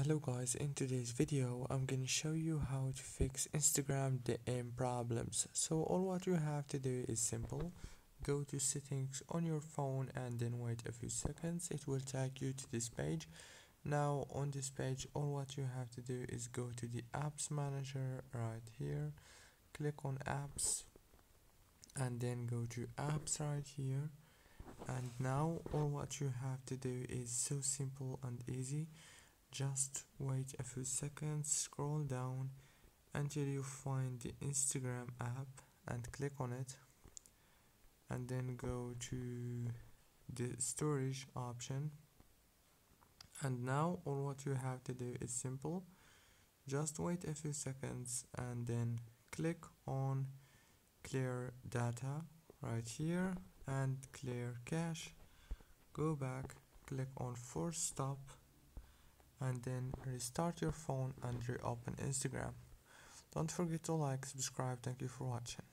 Hello guys, in today's video I'm gonna show you how to fix Instagram DM problems. So all what you have to do is simple. Go to settings on your phone and then wait a few seconds. It will take you to this page. Now on this page all what you have to do is go to the apps manager right here. Click on apps and then go to apps right here and now all what you have to do is so simple and easy just wait a few seconds scroll down until you find the Instagram app and click on it and then go to the storage option. And now all what you have to do is simple. Just wait a few seconds and then click on clear data right here and clear cache. Go back click on force stop and then restart your phone and reopen Instagram. Don't forget to like subscribe. Thank you for watching